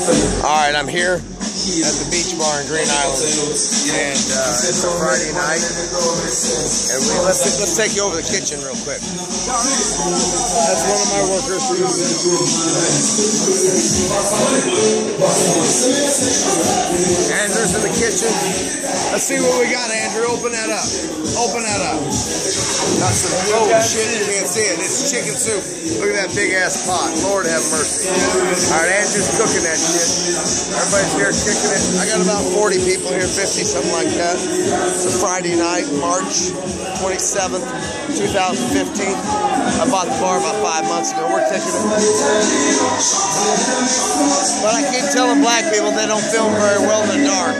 All right, I'm here at the beach bar in Green Island, and uh, it's a Friday night. And we, let's let's take you over the kitchen real quick. That's one of my workers. Andrew's in the kitchen. Let's see what we got, Andrew. Open that up. Open that up. Got some oh shit, you can't see it. It's chicken soup. Look at that big ass pot. Lord have mercy. All right, Andrew's cooking that shit. Everybody's here kicking it. I got about 40 people here, 50, something like that. It's a Friday night, March 27th, 2015. I bought the bar about five months ago. We're kicking it. But I keep telling black people they don't film very well in the dark.